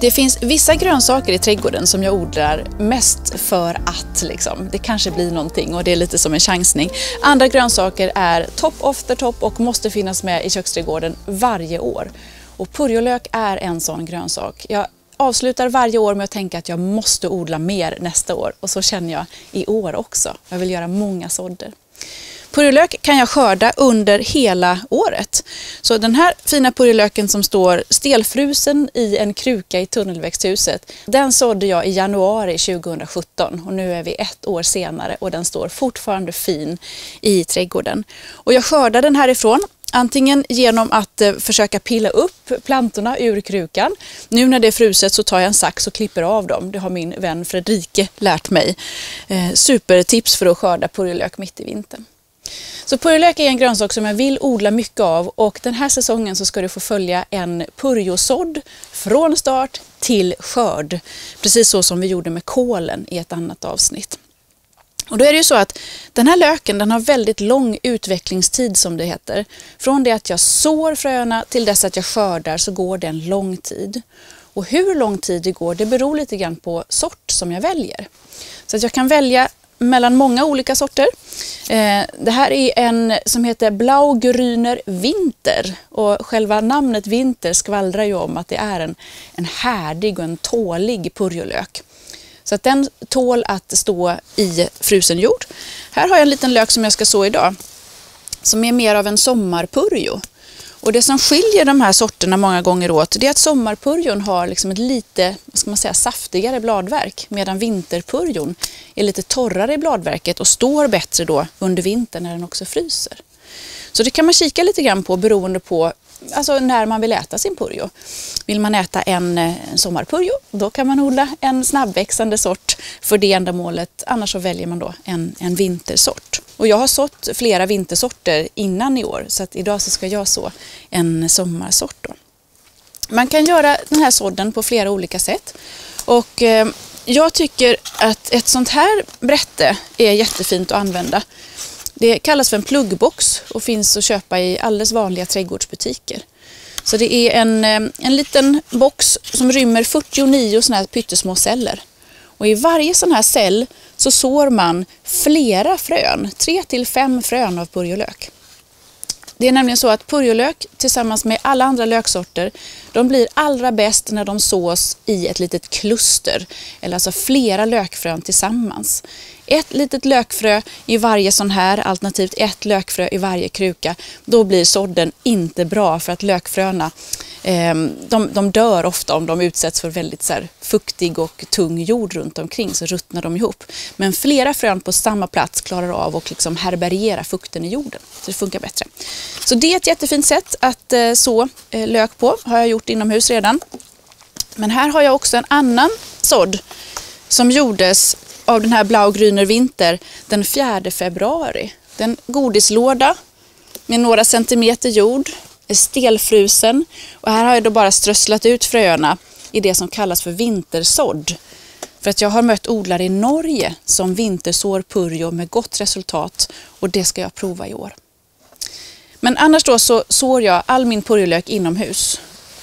Det finns vissa grönsaker i trädgården som jag odlar mest för att liksom, det kanske blir någonting och det är lite som en chansning. Andra grönsaker är top of the top och måste finnas med i köksträdgården varje år. Och purjolök är en sån grönsak. Jag avslutar varje år med att tänka att jag måste odla mer nästa år och så känner jag i år också. Jag vill göra många sådder. Purjolök kan jag skörda under hela året. Så den här fina purjolöken som står stelfrusen i en kruka i tunnelväxthuset, den sådde jag i januari 2017 och nu är vi ett år senare och den står fortfarande fin i trädgården. Och jag skördar den härifrån Antingen genom att eh, försöka pilla upp plantorna ur krukan. Nu när det är fruset så tar jag en sax och klipper av dem. Det har min vän Fredrike lärt mig. Eh, supertips för att skörda purjolök mitt i vintern. Så purjolök är en grönsak som jag vill odla mycket av och den här säsongen så ska du få följa en purjosådd från start till skörd. Precis så som vi gjorde med kålen i ett annat avsnitt. Och då är det ju så att den här löken den har väldigt lång utvecklingstid som det heter. Från det att jag sår fröna till dess att jag skördar så går det en lång tid. Och hur lång tid det går det beror lite grann på sort som jag väljer. Så att jag kan välja mellan många olika sorter. Eh, det här är en som heter Blaugrüner Winter och själva namnet Winter skvallrar ju om att det är en, en härdig och en tålig purjolök. Så att den tål att stå i frusen jord. Här har jag en liten lök som jag ska så idag som är mer av en sommarpurjo. Och det som skiljer de här sorterna många gånger åt det är att sommarpurjon har liksom ett lite vad ska man säga, saftigare bladverk medan vinterpurjon är lite torrare i bladverket och står bättre då under vintern när den också fryser. Så det kan man kika lite grann på beroende på alltså när man vill äta sin purjo. Vill man äta en, eh, en sommarpurjo, då kan man odla en snabbväxande sort för det ändamålet. Annars så väljer man då en, en vintersort. Och jag har sått flera vintersorter innan i år så att idag så ska jag så en sommarsort. Då. Man kan göra den här sådden på flera olika sätt. Och eh, jag tycker att ett sånt här brätte är jättefint att använda. Det kallas för en pluggbox och finns att köpa i alldeles vanliga trädgårdsbutiker. Så det är en, eh, en liten box som rymmer 49 sådana här pyttesmå celler. Och i varje sån här cell så sår man flera frön, tre till fem frön av purjolök. Det är nämligen så att purjolök tillsammans med alla andra löksorter, de blir allra bäst när de sås i ett litet kluster, eller alltså flera lökfrön tillsammans. Ett litet lökfrö i varje sån här, alternativt ett lökfrö i varje kruka, då blir sådden inte bra för att lökfröna ehm, de, de dör ofta om de utsätts för väldigt så här, fuktig och tung jord runt omkring så ruttnar de ihop. Men flera frön på samma plats klarar av att liksom härbärgera fukten i jorden. Så det funkar bättre. Så det är ett jättefint sätt att eh, så eh, lök på. har jag gjort inomhus redan. Men här har jag också en annan sådd som gjordes av den här Blaugrüner Winter den 4 februari. Den godislåda med några centimeter jord stelfrusen och här har jag då bara strösslat ut fröerna i det som kallas för vintersådd. För att jag har mött odlare i Norge som vintersår purjo med gott resultat och det ska jag prova i år. Men annars då så sår jag all min purjolök inomhus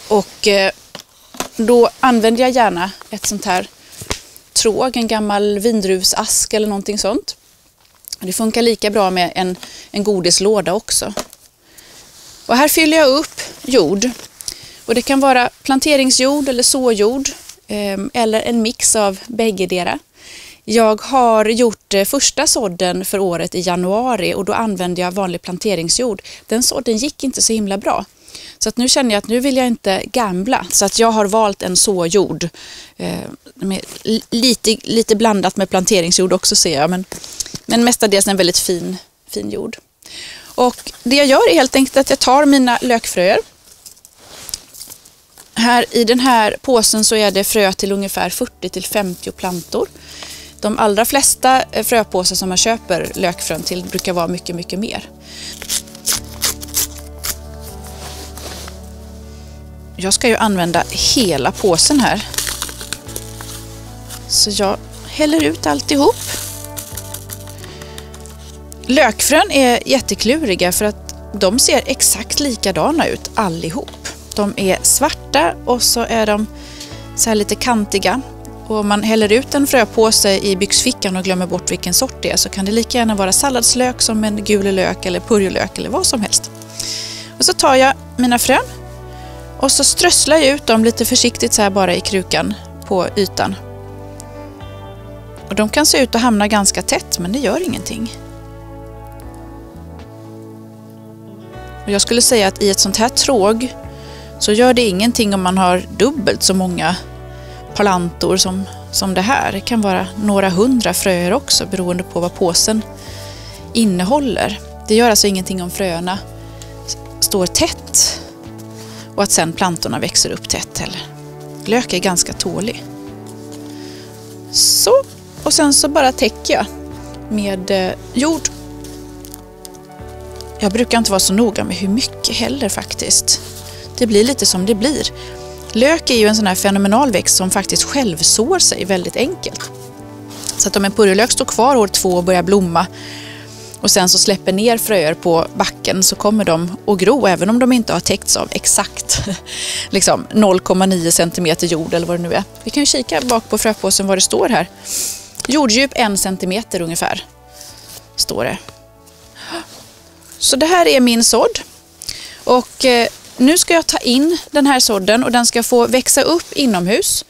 och eh, då använder jag gärna ett sånt här tråg, en gammal vindruvsask eller någonting sånt. Det funkar lika bra med en, en godislåda också. Och här fyller jag upp jord. Och det kan vara planteringsjord eller såjord eh, eller en mix av bäggedera. Jag har gjort eh, första sådden för året i januari och då använde jag vanlig planteringsjord. Den sådden gick inte så himla bra. Så att nu känner jag att nu vill jag inte gambla så att jag har valt en såjord. Eh, lite, lite blandat med planteringsjord också ser jag men, men mestadels en väldigt fin, fin jord. Och det jag gör är helt enkelt att jag tar mina lökfröer. Här i den här påsen så är det frö till ungefär 40 till 50 plantor. De allra flesta eh, fröpåsar som man köper lökfrön till brukar vara mycket, mycket mer. Jag ska ju använda hela påsen här. Så jag häller ut alltihop. Lökfrön är jättekluriga för att de ser exakt likadana ut allihop. De är svarta och så är de så här lite kantiga. Och om man häller ut en fröpåse i byxfickan och glömmer bort vilken sort det är så kan det lika gärna vara salladslök som en gul lök eller purjolök eller vad som helst. Och så tar jag mina frön och så strösslar jag ut dem lite försiktigt så här bara i krukan på ytan. Och de kan se ut att hamna ganska tätt men det gör ingenting. Och jag skulle säga att i ett sånt här tråg så gör det ingenting om man har dubbelt så många plantor som, som det här. Det kan vara några hundra fröer också beroende på vad påsen innehåller. Det gör alltså ingenting om fröerna står tätt och att sen plantorna växer upp tätt heller. Lök är ganska tålig. Så, och sen så bara täcker jag med eh, jord. Jag brukar inte vara så noga med hur mycket heller faktiskt. Det blir lite som det blir. Lök är ju en sån här fenomenal växt som faktiskt självsår sig väldigt enkelt. Så att om en purjolök står kvar år två och börjar blomma och sen så släpper ner fröer på backen så kommer de att gro även om de inte har täckts av exakt liksom 0,9 cm jord eller vad det nu är. Vi kan ju kika bak på fröpåsen vad det står här. Jorddjup 1 cm ungefär, står det. Så det här är min sådd. Och eh, nu ska jag ta in den här sådden och den ska få växa upp inomhus.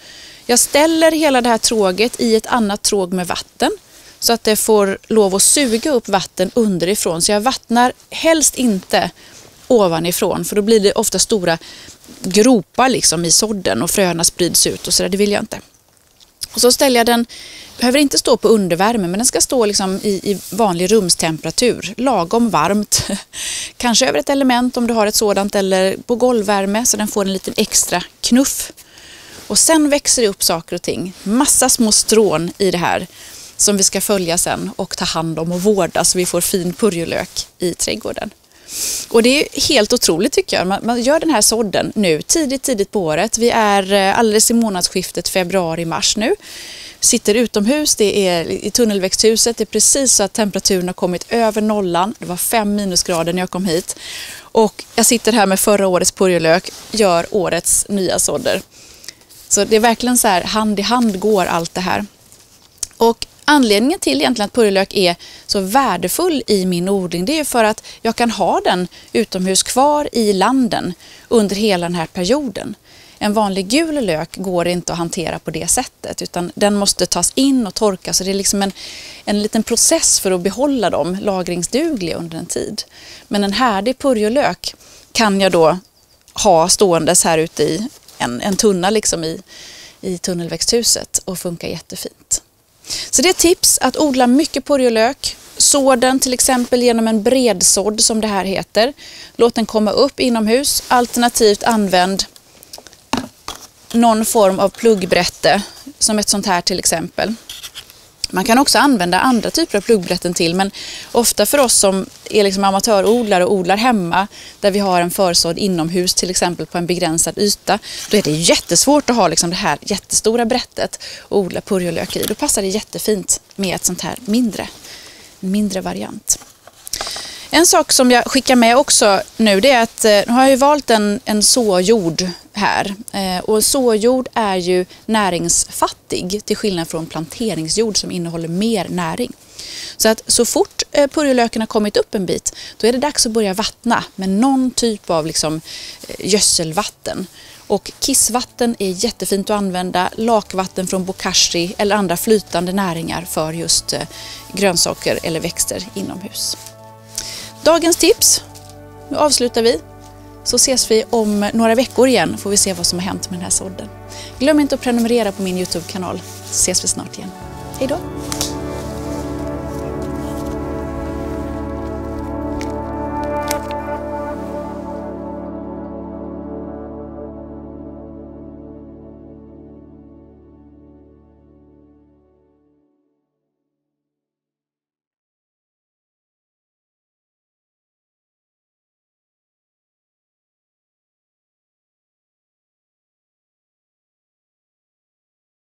Jag ställer hela det här tråget i ett annat tråg med vatten så att det får lov att suga upp vatten underifrån. Så jag vattnar helst inte ovanifrån för då blir det ofta stora gropar liksom i sådden och fröna sprids ut och så där. Det vill jag inte. Och så ställer jag den, behöver inte stå på undervärme men den ska stå liksom i, i vanlig rumstemperatur, lagom varmt. Kanske över ett element om du har ett sådant eller på golvvärme så den får en liten extra knuff. Och sen växer det upp saker och ting, massa små strån i det här som vi ska följa sen och ta hand om och vårda så vi får fin purjolök i trädgården. Och det är helt otroligt tycker jag. Man, man, gör den här sådden nu tidigt, tidigt på året. Vi är eh, alldeles i månadsskiftet februari-mars nu. Sitter utomhus, det är i tunnelväxthuset. Det är precis så att temperaturen har kommit över nollan. Det var fem minusgrader när jag kom hit. Och jag sitter här med förra årets purjolök, gör årets nya sådder. Så det är verkligen så här, hand i hand går allt det här. Och Anledningen till egentligen att purjolök är så värdefull i min odling det är för att jag kan ha den utomhus kvar i landen under hela den här perioden. En vanlig gul lök går inte att hantera på det sättet utan den måste tas in och torkas. Så det är liksom en, en liten process för att behålla dem lagringsdugliga under en tid. Men en härdig purjolök kan jag då ha ståendes här ute i en, en tunna liksom i, i tunnelväxthuset och funkar jättefint. Så det är ett tips att odla mycket purjolök. Så den till exempel genom en bredsådd som det här heter. Låt den komma upp inomhus. Alternativt använd någon form av pluggbrätte som ett sånt här till exempel. Man kan också använda andra typer av pluggbrätten till men ofta för oss som är liksom amatörodlare och odlar hemma där vi har en försådd inomhus till exempel på en begränsad yta då är det jättesvårt att ha liksom det här jättestora brättet och odla purjolök i. Då passar det jättefint med ett sånt här mindre, mindre variant. En sak som jag skickar med också nu det är att eh, nu har jag valt en, en såjord här eh, och såjord är ju näringsfattig till skillnad från planteringsjord som innehåller mer näring. Så att så fort eh, purjolöken har kommit upp en bit då är det dags att börja vattna med någon typ av liksom, eh, gödselvatten. Och kissvatten är jättefint att använda, lakvatten från bokashi eller andra flytande näringar för just grönsaker eller växter inomhus. Dagens tips. Nu avslutar vi. Så ses vi om några veckor igen får vi se vad som har hänt med den här sådden. Glöm inte att prenumerera på min Youtube-kanal så ses vi snart igen. Hej då!